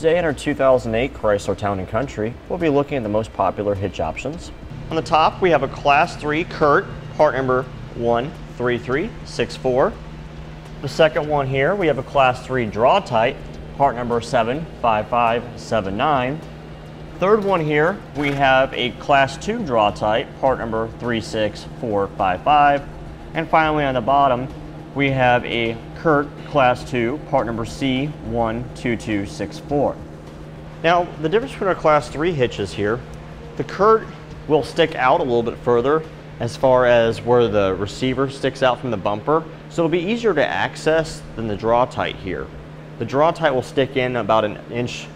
Today in our 2008 Chrysler Town & Country, we'll be looking at the most popular hitch options. On the top, we have a Class 3 Curt, part number 13364. The second one here, we have a Class 3 Draw-Tite, part number 75579. Third one here, we have a Class 2 Draw-Tite, part number 36455. And finally on the bottom, we have a Curt Class 2, part number C12264. Now, the difference between our Class 3 hitches here, the Curt will stick out a little bit further as far as where the receiver sticks out from the bumper, so it'll be easier to access than the Draw-Tite here. The Draw-Tite will stick in about an inch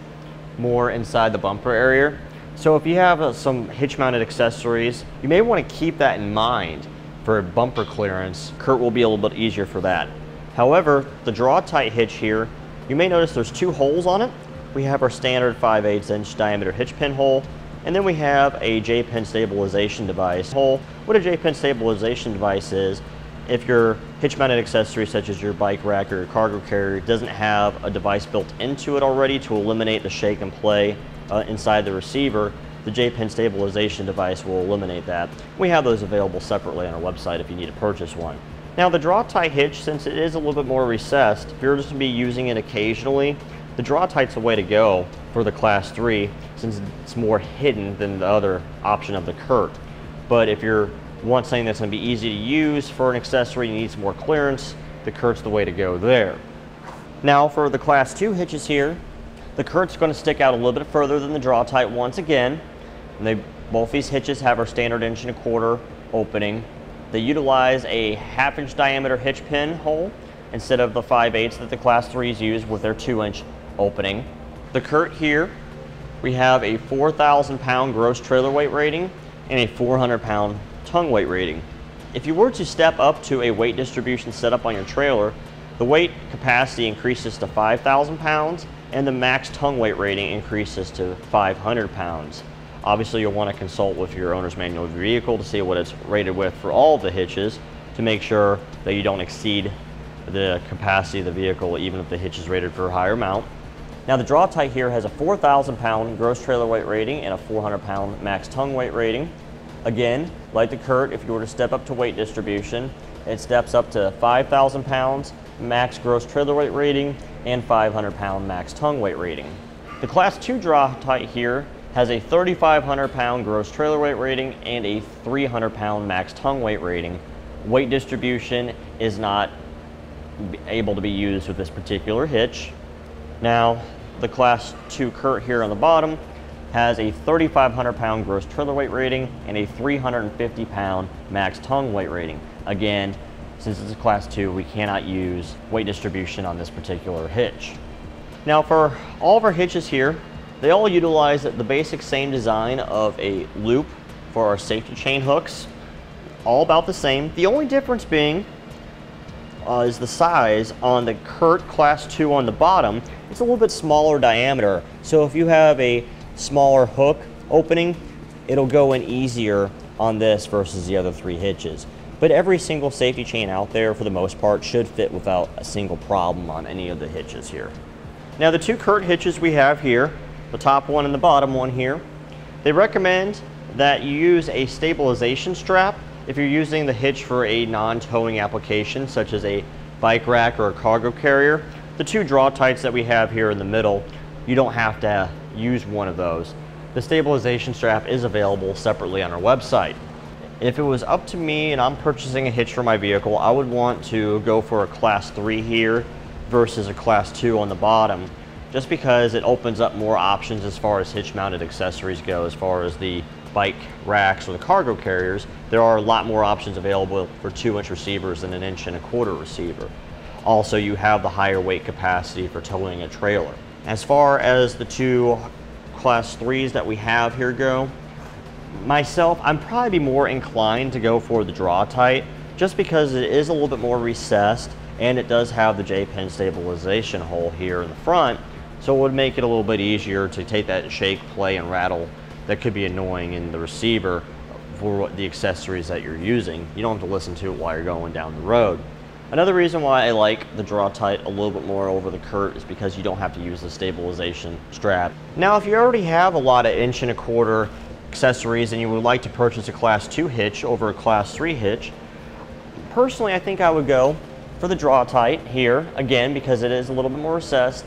more inside the bumper area. So if you have uh, some hitch mounted accessories, you may want to keep that in mind for bumper clearance. Curt will be a little bit easier for that. However, the Draw-Tite hitch here, you may notice there's two holes on it. We have our standard 5 8 inch diameter hitch pin hole, and then we have a J-pin stabilization device hole. What a J-pin stabilization device is, if your hitch mounted accessory such as your bike rack or your cargo carrier doesn't have a device built into it already to eliminate the shake and play uh, inside the receiver, the J-pin stabilization device will eliminate that. We have those available separately on our website if you need to purchase one. Now the Draw-Tite hitch, since it is a little bit more recessed, if you're just to be using it occasionally, the Draw-Tite's the way to go for the Class 3 since it's more hidden than the other option of the Curt. But if you want something that's going to be easy to use for an accessory, you need some more clearance, the Curt's the way to go there. Now for the Class 2 hitches here, the Curt's going to stick out a little bit further than the Draw-Tite once again. And they, both these hitches have our standard inch and a quarter opening. They utilize a half inch diameter hitch pin hole instead of the 5 8 that the Class 3s use with their 2 inch opening. The Curt here, we have a 4,000 pound gross trailer weight rating and a 400 pound tongue weight rating. If you were to step up to a weight distribution setup on your trailer, the weight capacity increases to 5,000 pounds and the max tongue weight rating increases to 500 pounds. Obviously, you'll want to consult with your owner's manual of your vehicle to see what it's rated with for all the hitches to make sure that you don't exceed the capacity of the vehicle even if the hitch is rated for a higher mount. Now the Draw-Tite here has a 4,000 pound gross trailer weight rating and a 400 pound max tongue weight rating. Again, like the Curt, if you were to step up to weight distribution, it steps up to 5,000 pounds, max gross trailer weight rating, and 500 pound max tongue weight rating. The Class 2 Draw-Tite here has a 3,500 pound gross trailer weight rating and a 300 pound max tongue weight rating. Weight distribution is not able to be used with this particular hitch. Now, the class 2 Curt here on the bottom has a 3,500 pound gross trailer weight rating and a 350 pound max tongue weight rating. Again, since it's a class 2, we cannot use weight distribution on this particular hitch. Now for all of our hitches here, they all utilize the basic same design of a loop for our safety chain hooks. All about the same. The only difference being uh, is the size on the Curt Class 2 on the bottom. It's a little bit smaller diameter. So if you have a smaller hook opening, it'll go in easier on this versus the other three hitches. But every single safety chain out there, for the most part, should fit without a single problem on any of the hitches here. Now the two Curt hitches we have here the top one and the bottom one here. They recommend that you use a stabilization strap if you're using the hitch for a non-towing application such as a bike rack or a cargo carrier. The two Draw-Tites that we have here in the middle, you don't have to use one of those. The stabilization strap is available separately on our website. If it was up to me and I'm purchasing a hitch for my vehicle, I would want to go for a class 3 here versus a class 2 on the bottom just because it opens up more options as far as hitch mounted accessories go as far as the bike racks or the cargo carriers there are a lot more options available for two inch receivers than an inch and a quarter receiver. Also you have the higher weight capacity for towing a trailer. As far as the two class threes that we have here go myself i'm probably more inclined to go for the Draw-Tite just because it is a little bit more recessed and it does have the J-pin stabilization hole here in the front so it would make it a little bit easier to take that shake, play, and rattle that could be annoying in the receiver for the accessories that you're using. You don't have to listen to it while you're going down the road. Another reason why I like the Draw-Tite a little bit more over the Curt is because you don't have to use the stabilization strap. Now if you already have a lot of inch and a quarter accessories and you would like to purchase a class 2 hitch over a class 3 hitch, personally I think I would go for the Draw-Tite here, again because it is a little bit more recessed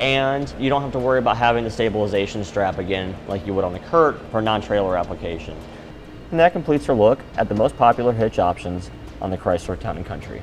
and you don't have to worry about having the stabilization strap again like you would on the Curt for non-trailer applications. And that completes our look at the most popular hitch options on the Chrysler Town & Country.